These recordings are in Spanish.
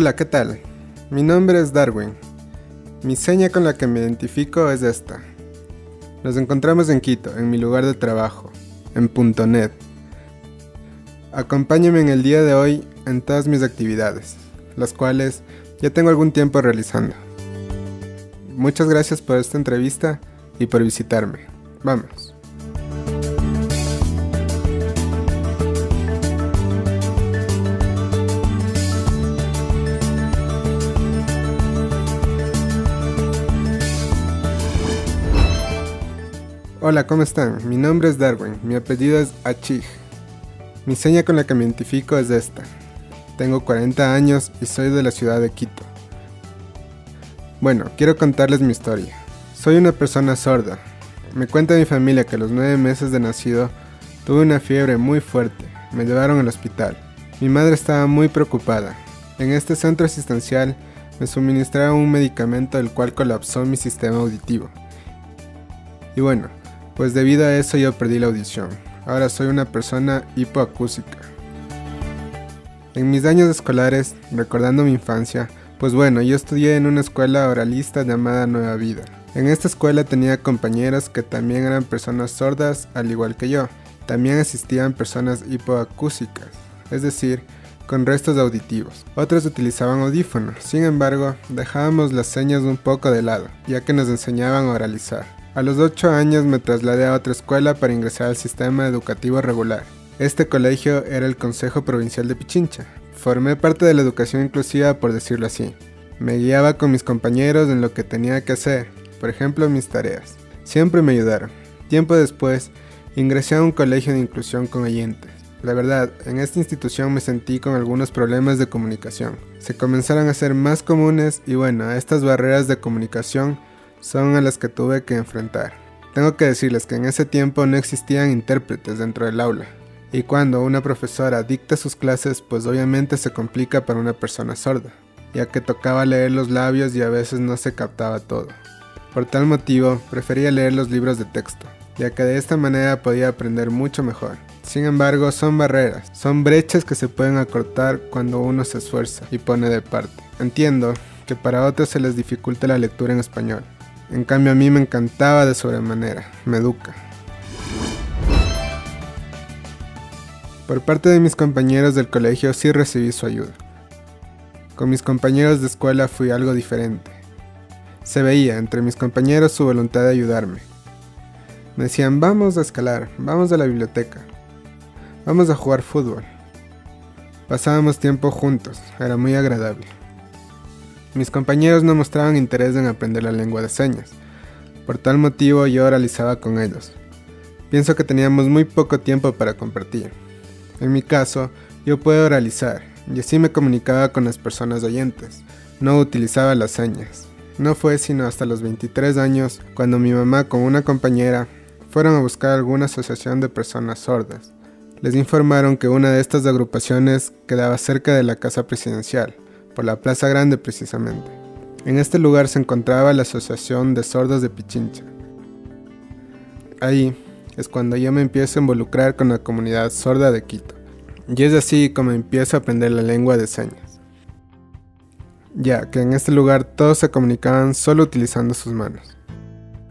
Hola, ¿qué tal? Mi nombre es Darwin. Mi seña con la que me identifico es esta. Nos encontramos en Quito, en mi lugar de trabajo, en .net. Acompáñame en el día de hoy en todas mis actividades, las cuales ya tengo algún tiempo realizando. Muchas gracias por esta entrevista y por visitarme. Vamos. Hola, ¿cómo están? Mi nombre es Darwin, mi apellido es Achig. Mi seña con la que me identifico es esta. Tengo 40 años y soy de la ciudad de Quito. Bueno, quiero contarles mi historia. Soy una persona sorda. Me cuenta mi familia que a los 9 meses de nacido tuve una fiebre muy fuerte. Me llevaron al hospital. Mi madre estaba muy preocupada. En este centro asistencial me suministraron un medicamento el cual colapsó mi sistema auditivo. Y bueno, pues debido a eso yo perdí la audición. Ahora soy una persona hipoacúsica. En mis años escolares, recordando mi infancia, pues bueno, yo estudié en una escuela oralista llamada Nueva Vida. En esta escuela tenía compañeros que también eran personas sordas, al igual que yo. También asistían personas hipoacúsicas, es decir, con restos auditivos. Otros utilizaban audífonos, sin embargo, dejábamos las señas un poco de lado, ya que nos enseñaban a oralizar. A los 8 años me trasladé a otra escuela para ingresar al sistema educativo regular. Este colegio era el Consejo Provincial de Pichincha. Formé parte de la educación inclusiva por decirlo así. Me guiaba con mis compañeros en lo que tenía que hacer, por ejemplo mis tareas. Siempre me ayudaron. Tiempo después, ingresé a un colegio de inclusión con oyentes. La verdad, en esta institución me sentí con algunos problemas de comunicación. Se comenzaron a ser más comunes y bueno, estas barreras de comunicación son a las que tuve que enfrentar. Tengo que decirles que en ese tiempo no existían intérpretes dentro del aula, y cuando una profesora dicta sus clases, pues obviamente se complica para una persona sorda, ya que tocaba leer los labios y a veces no se captaba todo. Por tal motivo, prefería leer los libros de texto, ya que de esta manera podía aprender mucho mejor. Sin embargo, son barreras, son brechas que se pueden acortar cuando uno se esfuerza y pone de parte. Entiendo que para otros se les dificulta la lectura en español, en cambio a mí me encantaba de sobremanera, me educa. Por parte de mis compañeros del colegio sí recibí su ayuda. Con mis compañeros de escuela fui algo diferente. Se veía entre mis compañeros su voluntad de ayudarme. Me decían, vamos a escalar, vamos a la biblioteca, vamos a jugar fútbol. Pasábamos tiempo juntos, era muy agradable. Mis compañeros no mostraban interés en aprender la lengua de señas. Por tal motivo yo oralizaba con ellos. Pienso que teníamos muy poco tiempo para compartir. En mi caso, yo puedo oralizar, y así me comunicaba con las personas oyentes. No utilizaba las señas. No fue sino hasta los 23 años cuando mi mamá con una compañera fueron a buscar alguna asociación de personas sordas. Les informaron que una de estas agrupaciones quedaba cerca de la casa presidencial, por la Plaza Grande precisamente. En este lugar se encontraba la Asociación de Sordos de Pichincha. Ahí es cuando yo me empiezo a involucrar con la comunidad sorda de Quito. Y es así como empiezo a aprender la lengua de señas. Ya que en este lugar todos se comunicaban solo utilizando sus manos.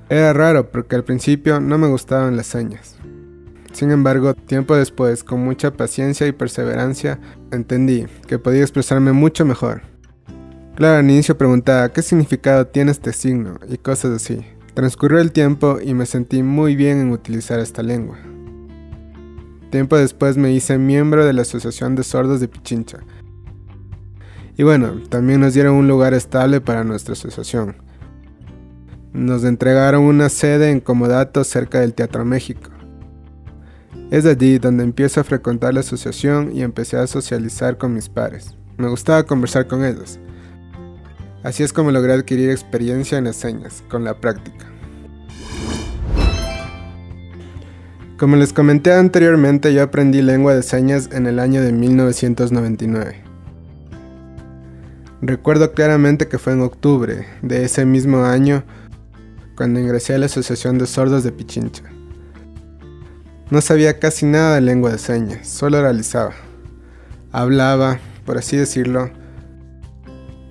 Era raro porque al principio no me gustaban las señas. Sin embargo, tiempo después, con mucha paciencia y perseverancia, entendí que podía expresarme mucho mejor. Claro, al inicio preguntaba qué significado tiene este signo y cosas así. Transcurrió el tiempo y me sentí muy bien en utilizar esta lengua. Tiempo después me hice miembro de la Asociación de Sordos de Pichincha. Y bueno, también nos dieron un lugar estable para nuestra asociación. Nos entregaron una sede en Comodato cerca del Teatro México. Es allí donde empiezo a frecuentar la asociación y empecé a socializar con mis pares. Me gustaba conversar con ellos. Así es como logré adquirir experiencia en las señas, con la práctica. Como les comenté anteriormente, yo aprendí lengua de señas en el año de 1999. Recuerdo claramente que fue en octubre de ese mismo año cuando ingresé a la Asociación de Sordos de Pichincha. No sabía casi nada de lengua de señas, solo realizaba. Hablaba, por así decirlo,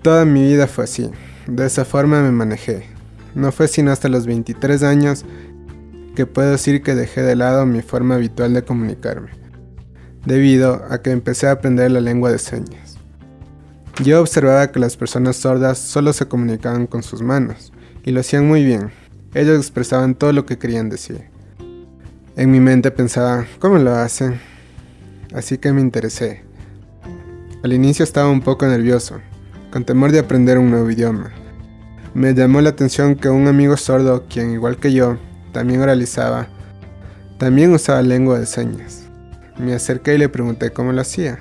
Toda mi vida fue así, de esa forma me manejé. No fue sino hasta los 23 años que puedo decir que dejé de lado mi forma habitual de comunicarme, debido a que empecé a aprender la lengua de señas. Yo observaba que las personas sordas solo se comunicaban con sus manos, y lo hacían muy bien. Ellos expresaban todo lo que querían decir. En mi mente pensaba, ¿cómo lo hacen? Así que me interesé. Al inicio estaba un poco nervioso, con temor de aprender un nuevo idioma. Me llamó la atención que un amigo sordo, quien igual que yo, también oralizaba, también usaba lengua de señas. Me acerqué y le pregunté cómo lo hacía.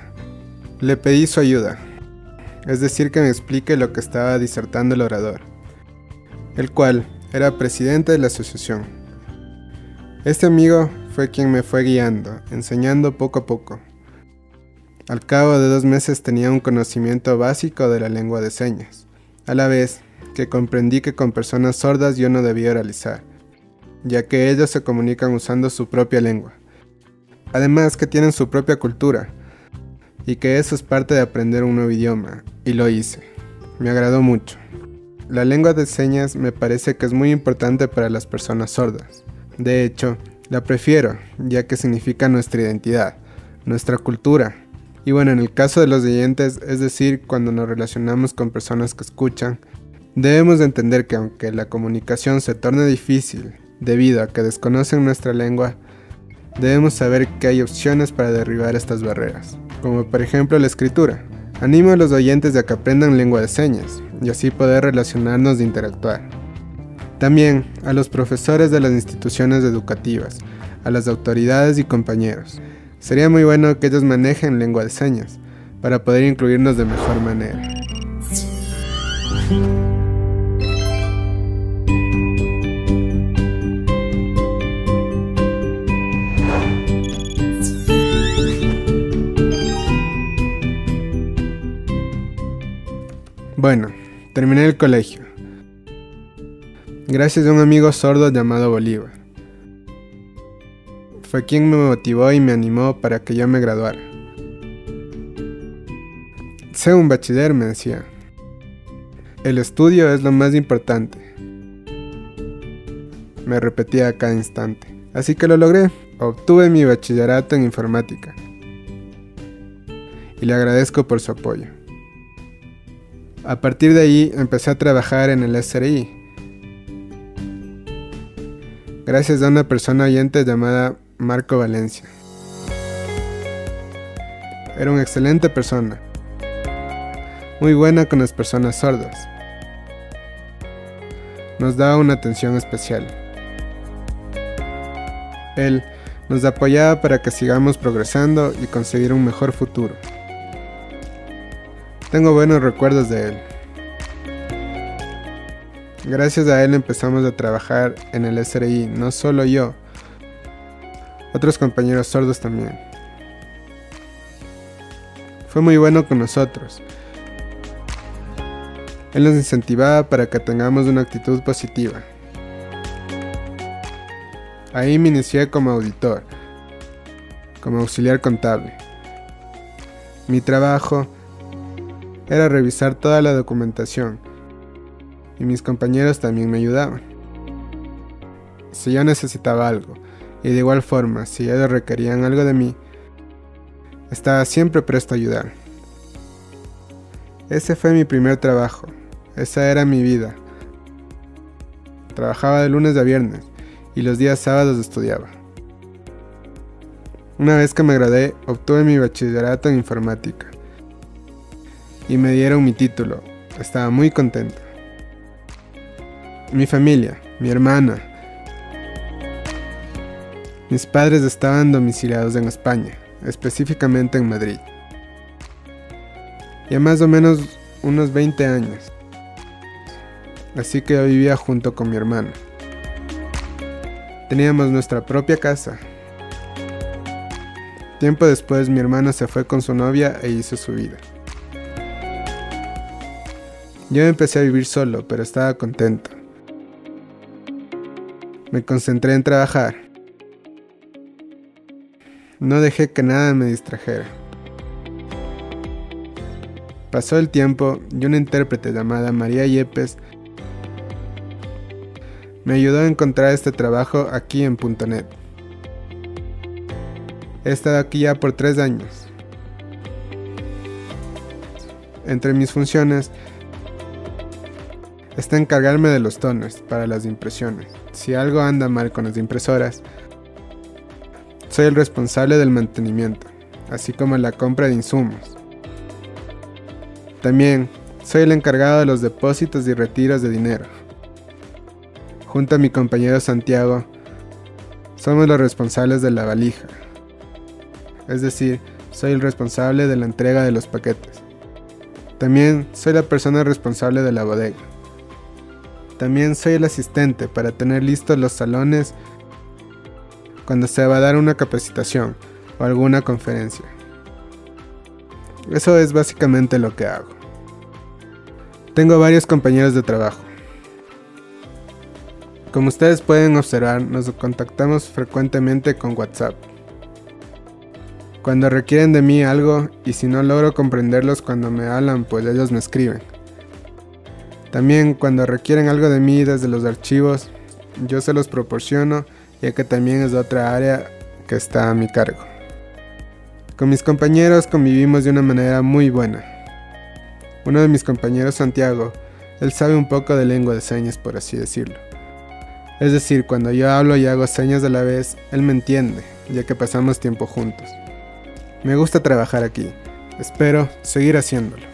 Le pedí su ayuda, es decir, que me explique lo que estaba disertando el orador, el cual era presidente de la asociación. Este amigo fue quien me fue guiando, enseñando poco a poco. Al cabo de dos meses tenía un conocimiento básico de la lengua de señas, a la vez que comprendí que con personas sordas yo no debía realizar, ya que ellos se comunican usando su propia lengua. Además que tienen su propia cultura, y que eso es parte de aprender un nuevo idioma, y lo hice. Me agradó mucho. La lengua de señas me parece que es muy importante para las personas sordas. De hecho, la prefiero, ya que significa nuestra identidad, nuestra cultura. Y bueno, en el caso de los oyentes, es decir, cuando nos relacionamos con personas que escuchan, debemos de entender que aunque la comunicación se torne difícil debido a que desconocen nuestra lengua, debemos saber que hay opciones para derribar estas barreras, como por ejemplo la escritura. Animo a los oyentes a que aprendan lengua de señas y así poder relacionarnos e interactuar. También a los profesores de las instituciones educativas, a las autoridades y compañeros. Sería muy bueno que ellos manejen lengua de señas para poder incluirnos de mejor manera. Bueno, terminé el colegio gracias a un amigo sordo llamado Bolívar. Fue quien me motivó y me animó para que yo me graduara. Sé un bachiller, me decía. El estudio es lo más importante. Me repetía a cada instante. Así que lo logré. Obtuve mi bachillerato en informática. Y le agradezco por su apoyo. A partir de ahí empecé a trabajar en el SRI, gracias a una persona oyente llamada Marco Valencia. Era una excelente persona, muy buena con las personas sordas. Nos daba una atención especial. Él nos apoyaba para que sigamos progresando y conseguir un mejor futuro. Tengo buenos recuerdos de él. Gracias a él empezamos a trabajar en el SRI, no solo yo, otros compañeros sordos también. Fue muy bueno con nosotros. Él nos incentivaba para que tengamos una actitud positiva. Ahí me inicié como auditor, como auxiliar contable. Mi trabajo era revisar toda la documentación y mis compañeros también me ayudaban. Si yo necesitaba algo, y de igual forma, si ellos requerían algo de mí, estaba siempre presto a ayudar. Ese fue mi primer trabajo, esa era mi vida. Trabajaba de lunes a viernes y los días sábados estudiaba. Una vez que me gradué, obtuve mi bachillerato en informática y me dieron mi título. Estaba muy contento mi familia, mi hermana. Mis padres estaban domiciliados en España, específicamente en Madrid. Ya más o menos unos 20 años. Así que yo vivía junto con mi hermano. Teníamos nuestra propia casa. Tiempo después mi hermano se fue con su novia e hizo su vida. Yo empecé a vivir solo, pero estaba contento. Me concentré en trabajar. No dejé que nada me distrajera. Pasó el tiempo y una intérprete llamada María Yepes me ayudó a encontrar este trabajo aquí en .net. He estado aquí ya por tres años. Entre mis funciones está encargarme de los toners para las impresiones. Si algo anda mal con las impresoras, soy el responsable del mantenimiento, así como la compra de insumos. También soy el encargado de los depósitos y retiros de dinero. Junto a mi compañero Santiago, somos los responsables de la valija. Es decir, soy el responsable de la entrega de los paquetes. También soy la persona responsable de la bodega. También soy el asistente para tener listos los salones cuando se va a dar una capacitación o alguna conferencia. Eso es básicamente lo que hago. Tengo varios compañeros de trabajo. Como ustedes pueden observar, nos contactamos frecuentemente con WhatsApp. Cuando requieren de mí algo y si no logro comprenderlos cuando me hablan, pues ellos me escriben. También cuando requieren algo de mí desde los archivos, yo se los proporciono, ya que también es otra área que está a mi cargo. Con mis compañeros convivimos de una manera muy buena. Uno de mis compañeros, Santiago, él sabe un poco de lengua de señas, por así decirlo. Es decir, cuando yo hablo y hago señas a la vez, él me entiende, ya que pasamos tiempo juntos. Me gusta trabajar aquí. Espero seguir haciéndolo.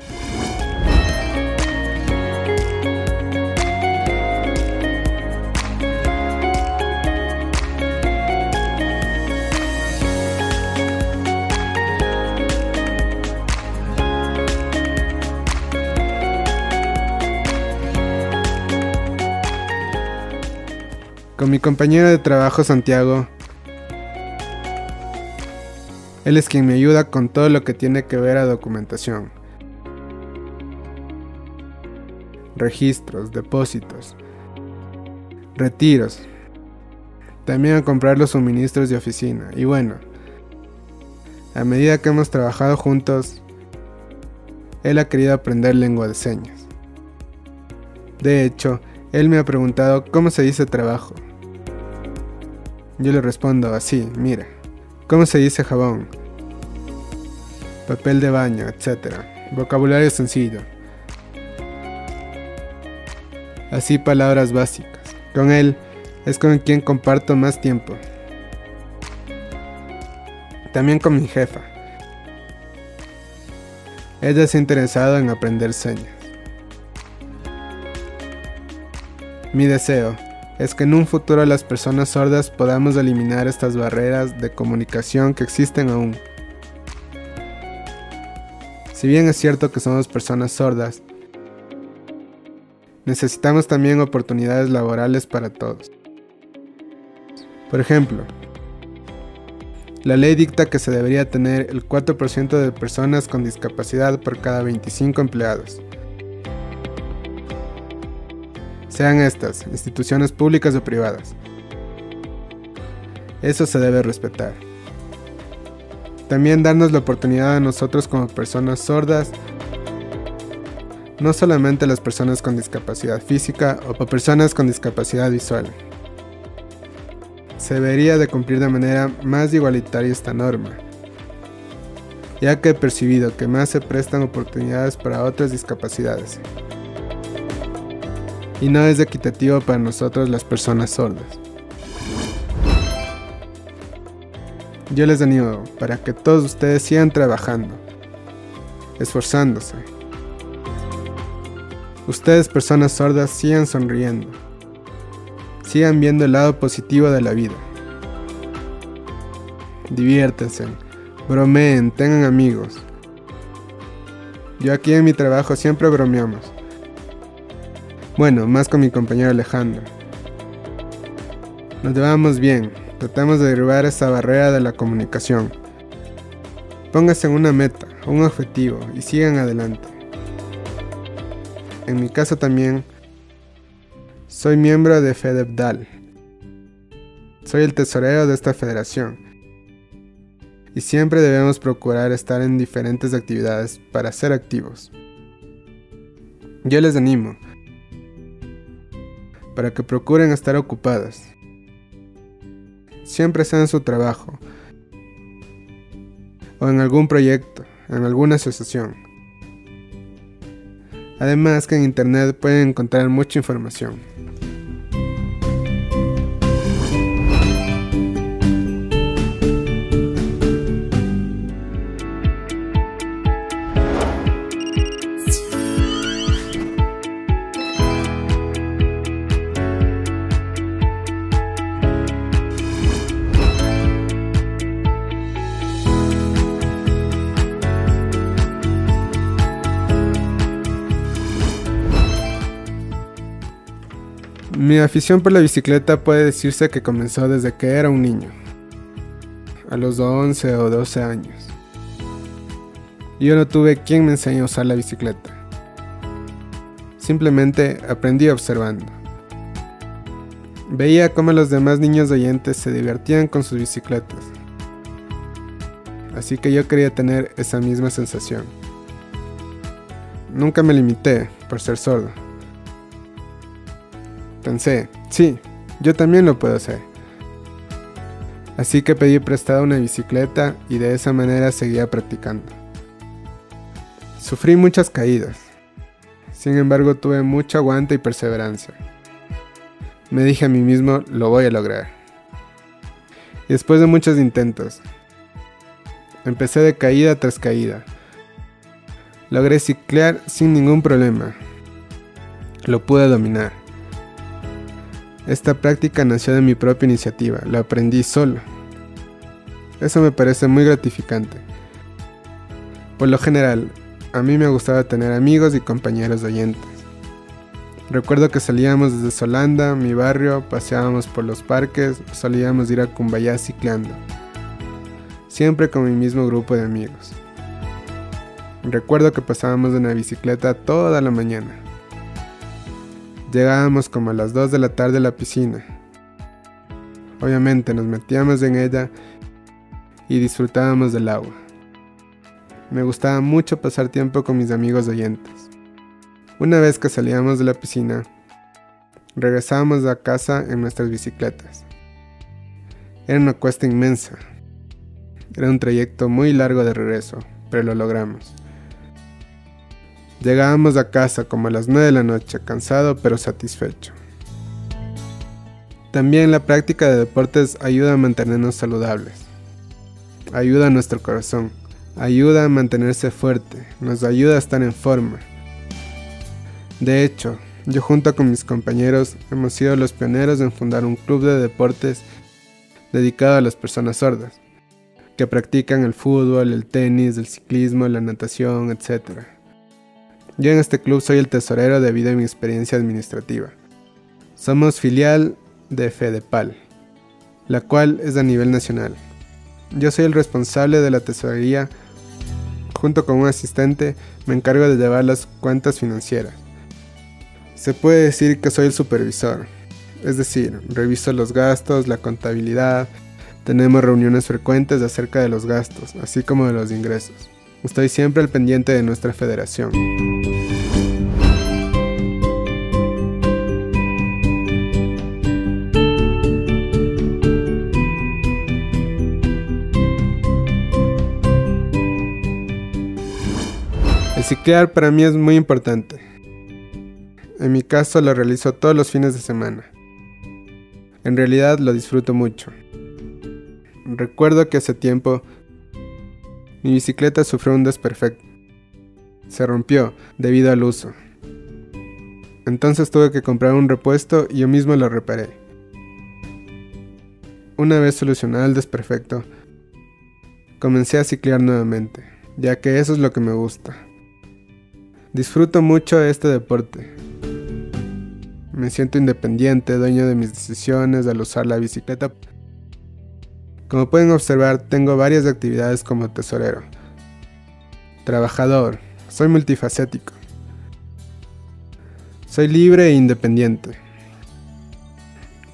Con mi compañero de trabajo Santiago, él es quien me ayuda con todo lo que tiene que ver a documentación. Registros, depósitos, retiros. También a comprar los suministros de oficina. Y bueno, a medida que hemos trabajado juntos, él ha querido aprender lengua de señas. De hecho, él me ha preguntado cómo se dice trabajo. Yo le respondo así, mira, ¿cómo se dice jabón? Papel de baño, etc. Vocabulario sencillo. Así palabras básicas. Con él es con quien comparto más tiempo. También con mi jefa. Ella se ha interesado en aprender señas. Mi deseo es que en un futuro las personas sordas podamos eliminar estas barreras de comunicación que existen aún. Si bien es cierto que somos personas sordas, necesitamos también oportunidades laborales para todos. Por ejemplo, la ley dicta que se debería tener el 4% de personas con discapacidad por cada 25 empleados sean estas instituciones públicas o privadas. Eso se debe respetar. También darnos la oportunidad a nosotros como personas sordas, no solamente a las personas con discapacidad física o personas con discapacidad visual. Se debería de cumplir de manera más igualitaria esta norma, ya que he percibido que más se prestan oportunidades para otras discapacidades y no es equitativo para nosotros las personas sordas. Yo les animo para que todos ustedes sigan trabajando, esforzándose. Ustedes personas sordas sigan sonriendo, sigan viendo el lado positivo de la vida. Diviértanse, bromeen, tengan amigos. Yo aquí en mi trabajo siempre bromeamos. Bueno, más con mi compañero Alejandro. Nos llevamos bien, tratamos de derribar esa barrera de la comunicación. Póngase una meta, un objetivo y sigan adelante. En mi caso también, soy miembro de FEDEPDAL. Soy el tesorero de esta federación. Y siempre debemos procurar estar en diferentes actividades para ser activos. Yo les animo para que procuren estar ocupadas. Siempre sea en su trabajo o en algún proyecto, en alguna asociación. Además que en internet pueden encontrar mucha información. Mi afición por la bicicleta puede decirse que comenzó desde que era un niño, a los 11 o 12 años. Yo no tuve quien me enseñe a usar la bicicleta. Simplemente aprendí observando. Veía cómo los demás niños oyentes se divertían con sus bicicletas. Así que yo quería tener esa misma sensación. Nunca me limité por ser sordo Pensé, sí, yo también lo puedo hacer. Así que pedí prestada una bicicleta y de esa manera seguía practicando. Sufrí muchas caídas. Sin embargo, tuve mucho aguante y perseverancia. Me dije a mí mismo, lo voy a lograr. Después de muchos intentos, empecé de caída tras caída. Logré ciclar sin ningún problema. Lo pude dominar. Esta práctica nació de mi propia iniciativa, la aprendí solo. Eso me parece muy gratificante. Por lo general, a mí me gustaba tener amigos y compañeros oyentes. Recuerdo que salíamos desde Solanda, mi barrio, paseábamos por los parques, solíamos ir a Cumbayá ciclando. Siempre con mi mismo grupo de amigos. Recuerdo que pasábamos de una bicicleta toda la mañana. Llegábamos como a las 2 de la tarde a la piscina. Obviamente nos metíamos en ella y disfrutábamos del agua. Me gustaba mucho pasar tiempo con mis amigos oyentes. Una vez que salíamos de la piscina, regresábamos a casa en nuestras bicicletas. Era una cuesta inmensa. Era un trayecto muy largo de regreso, pero lo logramos. Llegábamos a casa como a las 9 de la noche, cansado pero satisfecho. También la práctica de deportes ayuda a mantenernos saludables. Ayuda a nuestro corazón. Ayuda a mantenerse fuerte. Nos ayuda a estar en forma. De hecho, yo junto con mis compañeros hemos sido los pioneros en fundar un club de deportes dedicado a las personas sordas, que practican el fútbol, el tenis, el ciclismo, la natación, etc. Yo en este club soy el tesorero debido a mi experiencia administrativa. Somos filial de FEDEPAL, la cual es a nivel nacional. Yo soy el responsable de la tesorería. Junto con un asistente me encargo de llevar las cuentas financieras. Se puede decir que soy el supervisor, es decir, reviso los gastos, la contabilidad, tenemos reuniones frecuentes acerca de los gastos, así como de los ingresos. Estoy siempre al pendiente de nuestra federación. Ciclear para mí es muy importante. En mi caso lo realizo todos los fines de semana. En realidad lo disfruto mucho. Recuerdo que hace tiempo mi bicicleta sufrió un desperfecto. Se rompió debido al uso. Entonces tuve que comprar un repuesto y yo mismo lo reparé. Una vez solucionado el desperfecto, comencé a ciclear nuevamente, ya que eso es lo que me gusta. Disfruto mucho este deporte. Me siento independiente, dueño de mis decisiones al usar la bicicleta. Como pueden observar, tengo varias actividades como tesorero. Trabajador, soy multifacético. Soy libre e independiente.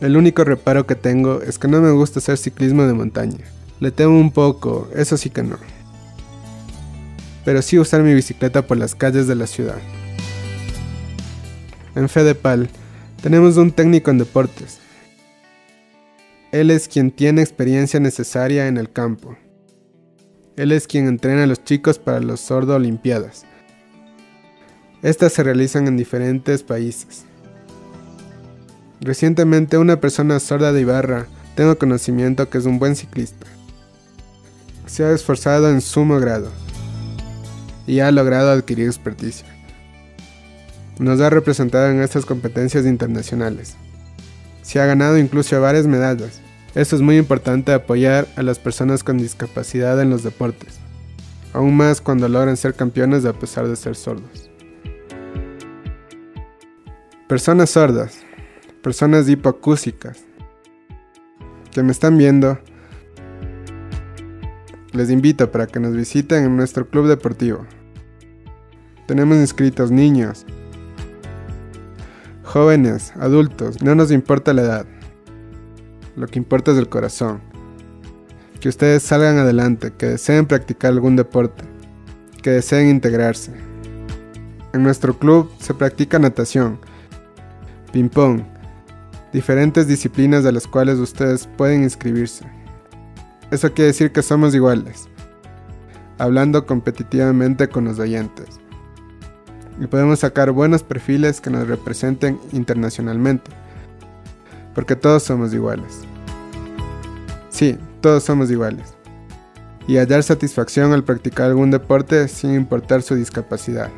El único reparo que tengo es que no me gusta hacer ciclismo de montaña. Le temo un poco, eso sí que no pero sí usar mi bicicleta por las calles de la ciudad. En Fedepal tenemos un técnico en deportes. Él es quien tiene experiencia necesaria en el campo. Él es quien entrena a los chicos para los sordo olimpiadas. Estas se realizan en diferentes países. Recientemente una persona sorda de Ibarra tengo conocimiento que es un buen ciclista. Se ha esforzado en sumo grado y ha logrado adquirir experticia. Nos ha representado en estas competencias internacionales. Se ha ganado incluso varias medallas. Esto es muy importante apoyar a las personas con discapacidad en los deportes, aún más cuando logran ser campeones a pesar de ser sordos. Personas sordas, personas hipoacúsicas, que me están viendo, les invito para que nos visiten en nuestro club deportivo. Tenemos inscritos niños, jóvenes, adultos, no nos importa la edad. Lo que importa es el corazón. Que ustedes salgan adelante, que deseen practicar algún deporte, que deseen integrarse. En nuestro club se practica natación, ping-pong, diferentes disciplinas de las cuales ustedes pueden inscribirse. Eso quiere decir que somos iguales, hablando competitivamente con los oyentes. Y podemos sacar buenos perfiles que nos representen internacionalmente, porque todos somos iguales. Sí, todos somos iguales. Y hallar satisfacción al practicar algún deporte sin importar su discapacidad.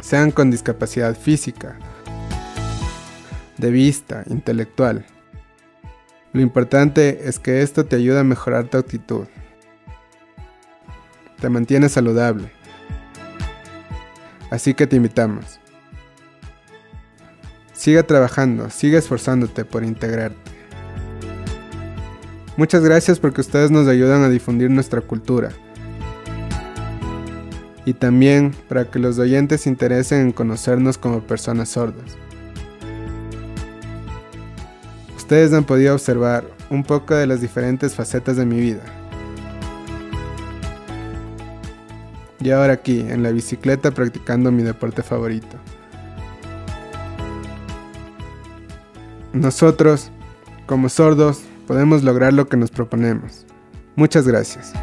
Sean con discapacidad física, de vista, intelectual. Lo importante es que esto te ayuda a mejorar tu actitud. Te mantiene saludable. Así que te invitamos. Sigue trabajando, sigue esforzándote por integrarte. Muchas gracias porque ustedes nos ayudan a difundir nuestra cultura. Y también para que los oyentes se interesen en conocernos como personas sordas. Ustedes han podido observar un poco de las diferentes facetas de mi vida. Y ahora aquí, en la bicicleta, practicando mi deporte favorito. Nosotros, como sordos, podemos lograr lo que nos proponemos. Muchas gracias.